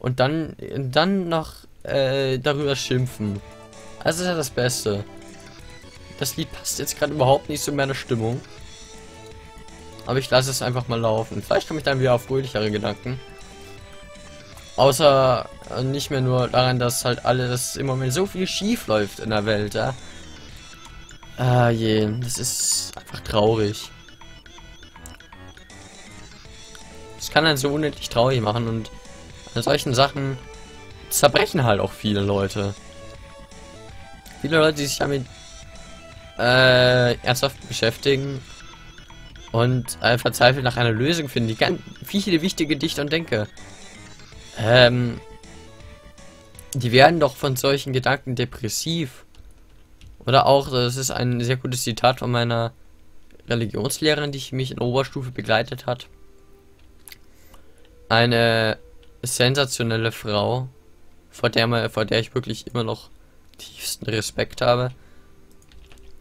und dann, dann noch äh, darüber schimpfen. Das ist ja das Beste. Das Lied passt jetzt gerade überhaupt nicht zu meiner Stimmung. Aber ich lasse es einfach mal laufen. Vielleicht komme ich dann wieder auf fröhlichere Gedanken. Außer äh, nicht mehr nur daran, dass halt alles im Moment so viel schief läuft in der Welt, ja. Ah je, das ist einfach traurig. Das kann einen so unendlich traurig machen und an solchen Sachen zerbrechen halt auch viele Leute. Viele Leute, die sich damit äh, ernsthaft beschäftigen und äh, verzweifelt nach einer Lösung finden, die ganz viele wichtige Dichter und Denker. Ähm, die werden doch von solchen Gedanken depressiv. Oder auch, das ist ein sehr gutes Zitat von meiner Religionslehrerin, die mich in Oberstufe begleitet hat. Eine sensationelle Frau, vor der, vor der ich wirklich immer noch tiefsten Respekt habe.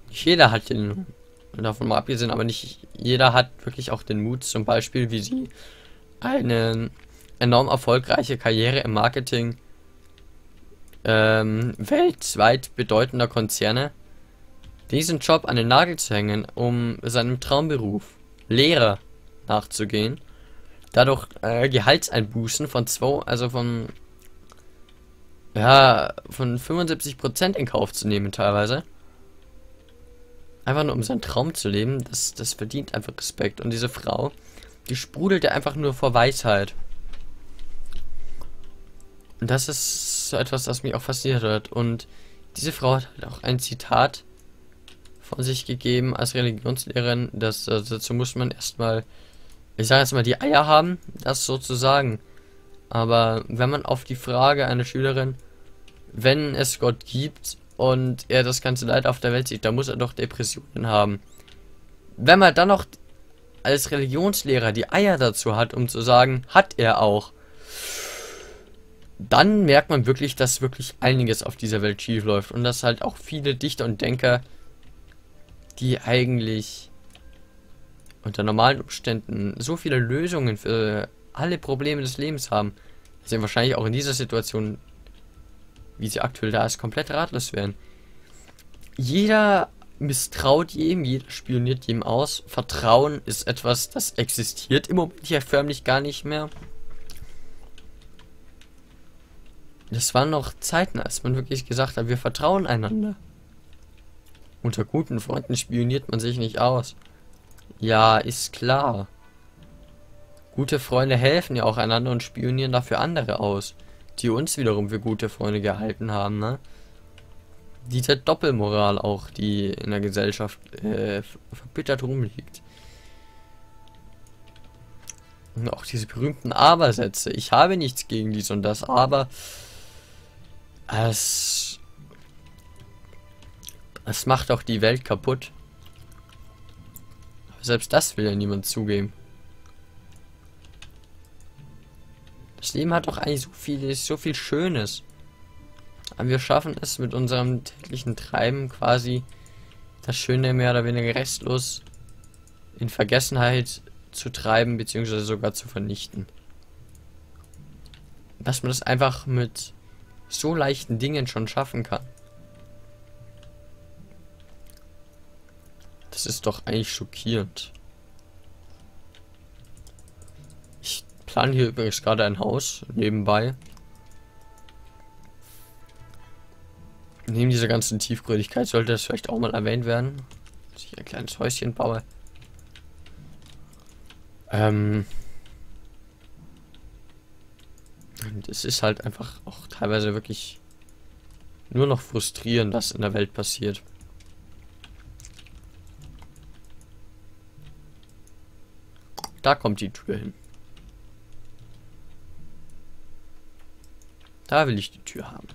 Nicht jeder hat den, davon mal abgesehen, aber nicht jeder hat wirklich auch den Mut, zum Beispiel wie sie eine enorm erfolgreiche Karriere im Marketing ähm, weltweit bedeutender Konzerne diesen Job an den Nagel zu hängen, um seinem Traumberuf Lehrer nachzugehen, dadurch äh, Gehaltseinbußen von zwei, also von ja, von 75% in Kauf zu nehmen teilweise. Einfach nur um seinen Traum zu leben, das, das verdient einfach Respekt. Und diese Frau, die sprudelte einfach nur vor Weisheit. Und das ist so etwas, das mich auch fasziniert hat. Und diese Frau hat halt auch ein Zitat von sich gegeben als Religionslehrerin. Das, also dazu muss man erstmal, ich sage jetzt mal, die Eier haben, das so zu sagen. Aber wenn man auf die Frage einer Schülerin, wenn es Gott gibt und er das ganze Leid auf der Welt sieht, dann muss er doch Depressionen haben. Wenn man dann noch als Religionslehrer die Eier dazu hat, um zu sagen, hat er auch, dann merkt man wirklich, dass wirklich einiges auf dieser Welt schief läuft und dass halt auch viele Dichter und Denker, die eigentlich unter normalen Umständen so viele Lösungen für alle Probleme des Lebens haben, dass sie wahrscheinlich auch in dieser Situation, wie sie aktuell da ist, komplett ratlos werden. Jeder misstraut jedem, jeder spioniert jedem aus. Vertrauen ist etwas, das existiert im Moment ja förmlich gar nicht mehr. Das waren noch Zeiten, als man wirklich gesagt hat, wir vertrauen einander. Unter guten Freunden spioniert man sich nicht aus. Ja, ist klar. Gute Freunde helfen ja auch einander und spionieren dafür andere aus, die uns wiederum für gute Freunde gehalten haben, ne? Diese Doppelmoral auch, die in der Gesellschaft äh, verbittert rumliegt. Und auch diese berühmten Aber-Sätze. Ich habe nichts gegen dies und das, aber es, es macht auch die Welt kaputt. Selbst das will ja niemand zugeben. Das Leben hat doch eigentlich so viel, so viel Schönes. Aber wir schaffen es mit unserem täglichen Treiben quasi das Schöne mehr oder weniger restlos in Vergessenheit zu treiben, beziehungsweise sogar zu vernichten. Dass man das einfach mit so leichten Dingen schon schaffen kann. Das ist doch eigentlich schockierend. Ich plane hier übrigens gerade ein Haus nebenbei. Neben dieser ganzen Tiefgründigkeit sollte das vielleicht auch mal erwähnt werden, dass ich ein kleines Häuschen baue. Ähm, Und es ist halt einfach auch teilweise wirklich nur noch frustrierend, was in der Welt passiert. Da kommt die Tür hin. Da will ich die Tür haben.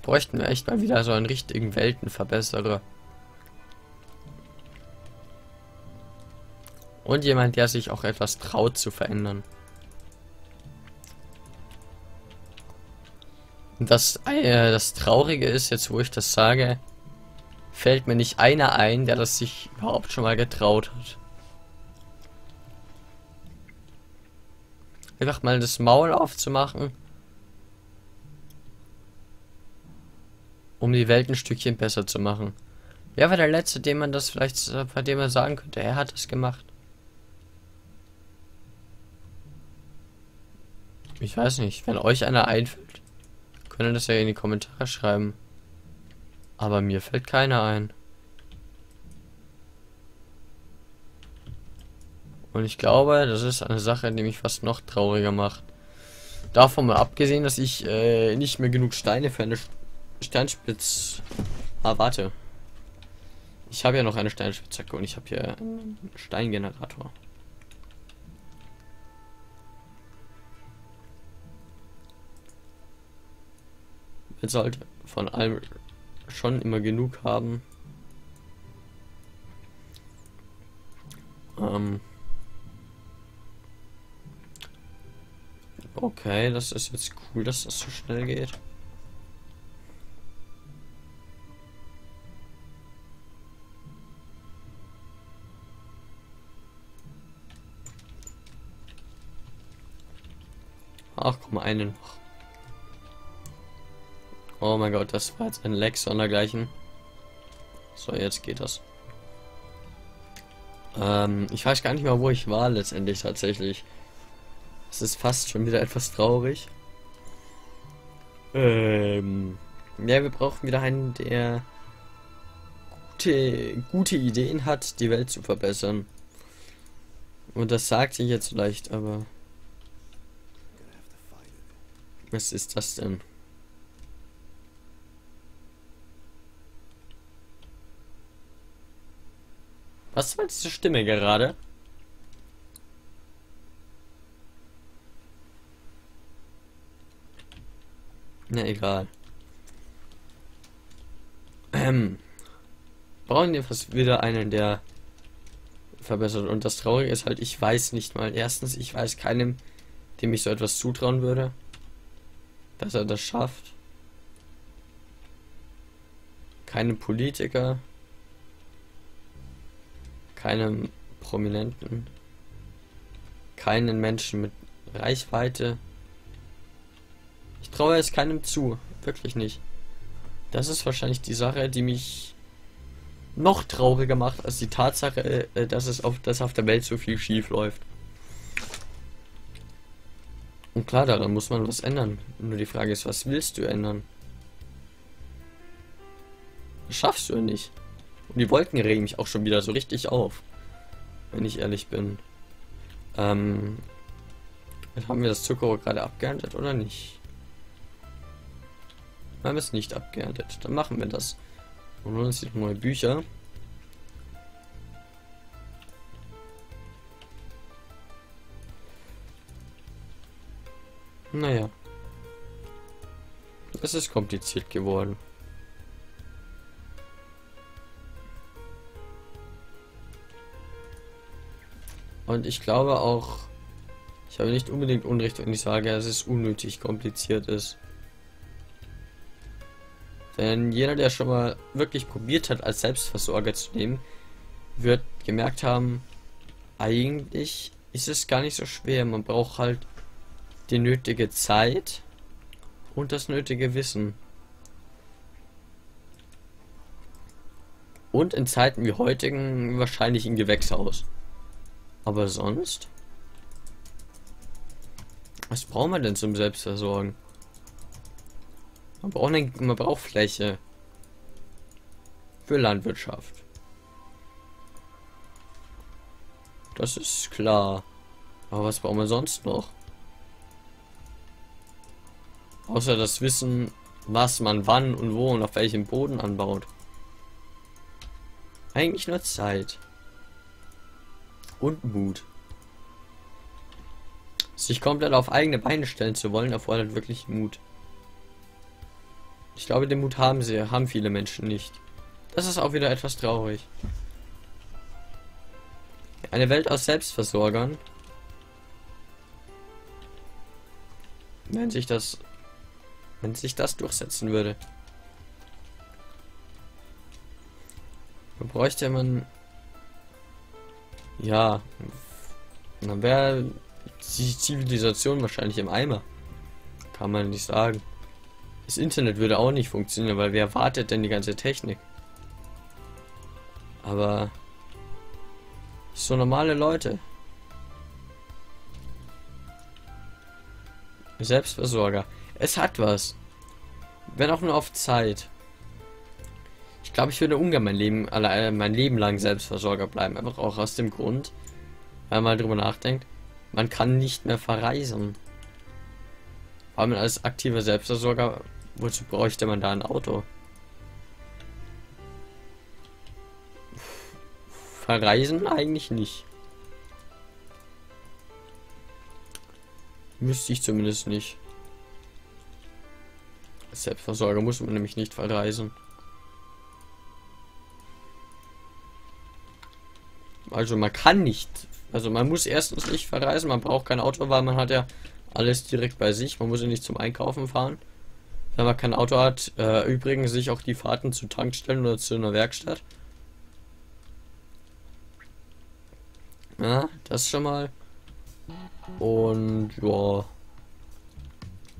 Bräuchten wir echt mal wieder so einen richtigen Weltenverbesserer. Und jemand, der sich auch etwas traut zu verändern. Das, äh, das Traurige ist, jetzt wo ich das sage, fällt mir nicht einer ein, der das sich überhaupt schon mal getraut hat. Einfach mal das Maul aufzumachen, um die Welt ein Stückchen besser zu machen. Wer war der Letzte, dem man das vielleicht, bei dem man sagen könnte, er hat es gemacht? Ich weiß nicht, wenn euch einer einfällt, könnt ihr das ja in die Kommentare schreiben. Aber mir fällt keiner ein. Und ich glaube, das ist eine Sache, die mich fast noch trauriger macht. Davon mal abgesehen, dass ich äh, nicht mehr genug Steine für eine Steinspitz... Ah. Ich habe ja noch eine Steinspitzhacke und ich habe hier einen Steingenerator. Man sollte von allem schon immer genug haben. Ähm okay, das ist jetzt cool, dass das so schnell geht. Ach komm, einen noch. Oh mein Gott, das war jetzt ein Lex sondergleichen. So, jetzt geht das. Ähm, ich weiß gar nicht mehr, wo ich war letztendlich tatsächlich. Es ist fast schon wieder etwas traurig. Ähm, ja, wir brauchen wieder einen, der gute, gute Ideen hat, die Welt zu verbessern. Und das sagt sich jetzt leicht, aber... Was ist das denn? Was war diese Stimme gerade? Na egal. Ähm. Brauchen wir fast wieder einen, der verbessert. Und das Traurige ist halt, ich weiß nicht mal. Erstens, ich weiß keinem, dem ich so etwas zutrauen würde, dass er das schafft. Keinem Politiker keinem Prominenten, keinen Menschen mit Reichweite. Traue es keinem zu, wirklich nicht. Das ist wahrscheinlich die Sache, die mich noch trauriger macht als die Tatsache, äh, dass es auf, dass auf der Welt so viel schief läuft. Und klar, daran muss man was ändern. Nur die Frage ist, was willst du ändern? Das schaffst du nicht. Und die Wolken regen mich auch schon wieder so richtig auf. Wenn ich ehrlich bin. Ähm, haben wir das Zuckerrohr gerade abgeerntet oder nicht? Wir haben es nicht abgeerntet. Dann machen wir das. Und holen uns neue Bücher. Naja. Es ist kompliziert geworden. Und ich glaube auch, ich habe nicht unbedingt Unrecht, wenn ich sage, dass es unnötig kompliziert ist. Denn jeder, der schon mal wirklich probiert hat, als Selbstversorger zu nehmen, wird gemerkt haben, eigentlich ist es gar nicht so schwer. Man braucht halt die nötige Zeit und das nötige Wissen. Und in Zeiten wie heutigen wahrscheinlich ein Gewächshaus. Aber sonst? Was braucht man denn zum Selbstversorgen? Man braucht, eine, man braucht Fläche. Für Landwirtschaft. Das ist klar. Aber was braucht man sonst noch? Außer das Wissen, was man wann und wo und auf welchem Boden anbaut. Eigentlich nur Zeit und Mut. Sich komplett auf eigene Beine stellen zu wollen, erfordert wirklich Mut. Ich glaube, den Mut haben sie, haben viele Menschen nicht. Das ist auch wieder etwas traurig. Eine Welt aus Selbstversorgern. Wenn sich das, wenn sich das durchsetzen würde, dann bräuchte man ja, dann wäre die Zivilisation wahrscheinlich im Eimer. Kann man nicht sagen. Das Internet würde auch nicht funktionieren, weil wer erwartet denn die ganze Technik? Aber so normale Leute. Selbstversorger. Es hat was. Wenn auch nur auf Zeit. Ich glaube, ich würde ungern mein Leben, mein Leben lang Selbstversorger bleiben. Einfach auch aus dem Grund, wenn man drüber nachdenkt, man kann nicht mehr verreisen. Vor allem als aktiver Selbstversorger, wozu bräuchte man da ein Auto? Verreisen eigentlich nicht. Müsste ich zumindest nicht. Selbstversorger muss man nämlich nicht verreisen. Also man kann nicht. Also man muss erstens nicht verreisen, man braucht kein Auto, weil man hat ja alles direkt bei sich. Man muss ja nicht zum Einkaufen fahren. Wenn man kein Auto hat, äh, übrigens sich auch die Fahrten zu Tankstellen oder zu einer Werkstatt. Ja, das schon mal. Und ja.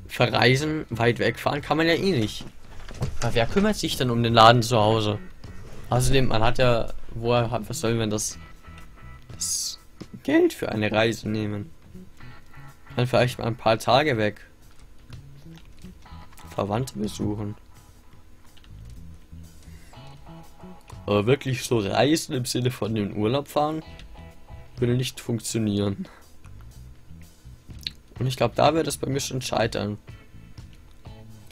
Verreisen, weit wegfahren kann man ja eh nicht. Aber wer kümmert sich dann um den Laden zu Hause? Außerdem, man hat ja, woher hat, was soll man das, das Geld für eine Reise nehmen? Dann vielleicht mal ein paar Tage weg. Verwandte besuchen. Aber wirklich so reisen im Sinne von den Urlaub fahren, würde nicht funktionieren. Und ich glaube, da wird es bei mir schon scheitern.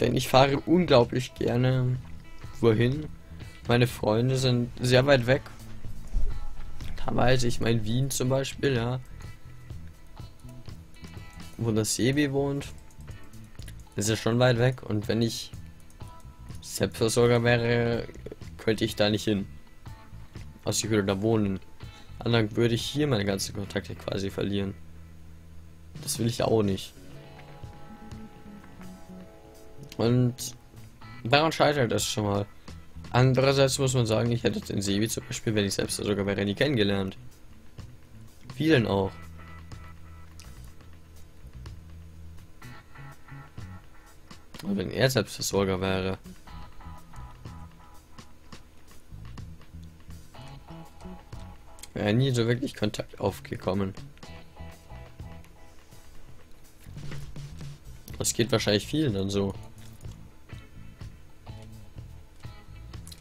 Denn ich fahre unglaublich gerne wohin. Meine Freunde sind sehr weit weg. Da weiß ich, mein Wien zum Beispiel, ja. Wo das Sebi wohnt. Ist ja schon weit weg. Und wenn ich Selbstversorger wäre, könnte ich da nicht hin. Also ich würde da wohnen. Dann würde ich hier meine ganzen Kontakte quasi verlieren. Das will ich auch nicht. Und daran scheitert es schon mal. Andererseits muss man sagen, ich hätte den Sebi zum Beispiel, wenn ich selbst sogar bei Renny kennengelernt. Vielen auch. Wenn er Selbstversorger wäre. Wäre nie so wirklich Kontakt aufgekommen. Das geht wahrscheinlich vielen dann so.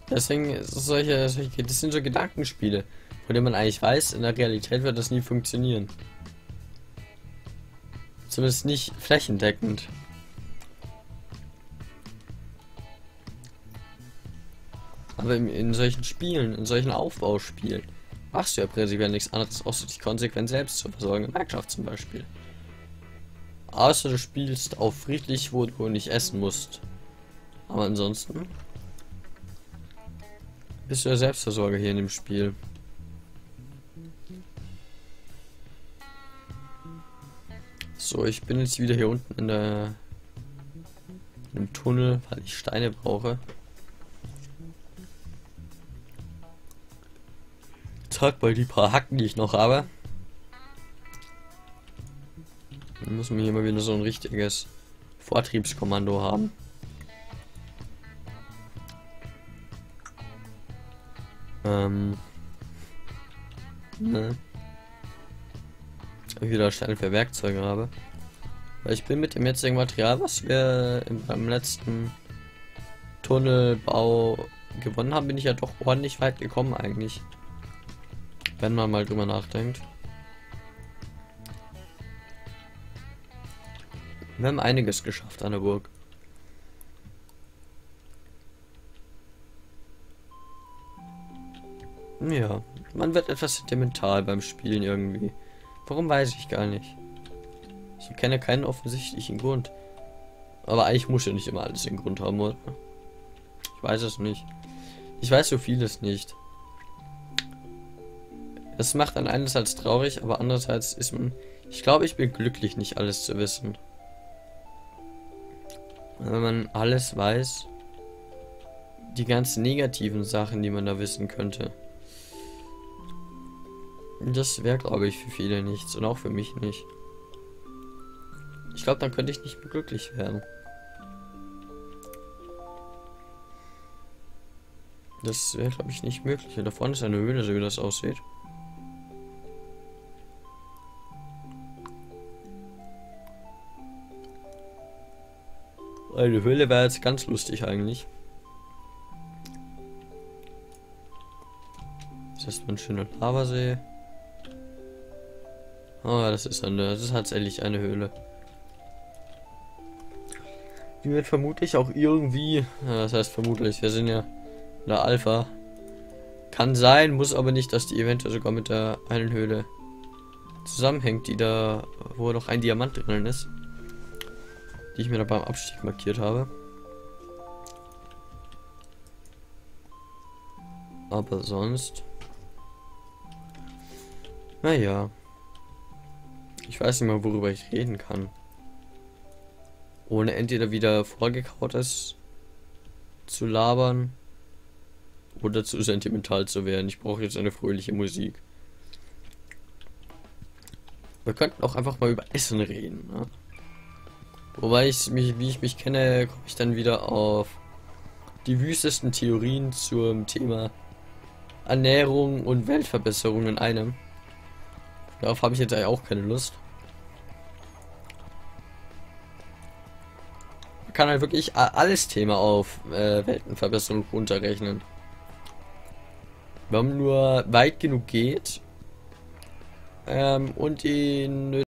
Deswegen solche, solche, das sind so Gedankenspiele, von denen man eigentlich weiß, in der Realität wird das nie funktionieren. Zumindest nicht flächendeckend. Aber in, in solchen Spielen, in solchen Aufbauspielen, machst du ja prinzipiell nichts anderes, außer dich konsequent selbst zu versorgen. Gewerkschaft zum Beispiel. Außer du spielst auf friedlich, wo du nicht essen musst. Aber ansonsten bist du ja Selbstversorger hier in dem Spiel. So, ich bin jetzt wieder hier unten in der im Tunnel, weil ich Steine brauche. Tag mal die paar Hacken, die ich noch habe. Dann müssen wir hier mal wieder so ein richtiges Vortriebskommando haben. Ähm. Ne. Wieder Steine für Werkzeuge habe. Weil ich bin mit dem jetzigen Material, was wir im, beim letzten Tunnelbau gewonnen haben, bin ich ja doch ordentlich weit gekommen eigentlich. Wenn man mal drüber nachdenkt. Wir haben einiges geschafft an der Burg. Ja, man wird etwas sentimental beim Spielen irgendwie. Warum weiß ich gar nicht. Ich kenne keinen offensichtlichen Grund. Aber eigentlich muss ja nicht immer alles den Grund haben, oder? Ich weiß es nicht. Ich weiß so vieles nicht. Es macht einen einerseits traurig, aber andererseits ist man... Ich glaube, ich bin glücklich, nicht alles zu wissen. Wenn man alles weiß, die ganzen negativen Sachen, die man da wissen könnte. Das wäre, glaube ich, für viele nichts und auch für mich nicht. Ich glaube, dann könnte ich nicht mehr glücklich werden. Das wäre, glaube ich, nicht möglich. Da vorne ist eine Höhle, so wie das aussieht. Eine Höhle wäre jetzt ganz lustig eigentlich. Das ist ein schöner Lavasee. Oh, das ist eine, das ist tatsächlich eine Höhle. Die wird vermutlich auch irgendwie, das heißt vermutlich, wir sind ja in der Alpha. Kann sein, muss aber nicht, dass die eventuell sogar mit der einen Höhle zusammenhängt, die da, wo noch ein Diamant drin ist. Die ich mir da beim Abstieg markiert habe. Aber sonst. Naja. Ich weiß nicht mal, worüber ich reden kann. Ohne entweder wieder vorgekautes zu labern oder zu sentimental zu werden. Ich brauche jetzt eine fröhliche Musik. Wir könnten auch einfach mal über Essen reden. Ne? Wobei ich mich, wie ich mich kenne, komme ich dann wieder auf die wüstesten Theorien zum Thema Ernährung und Weltverbesserung in einem. Darauf habe ich jetzt auch keine Lust. Man kann halt wirklich alles Thema auf äh, Weltenverbesserung runterrechnen. Wenn man nur weit genug geht ähm, und die